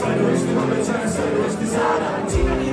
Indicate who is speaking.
Speaker 1: Solo es tu comenzar, solo es china ni.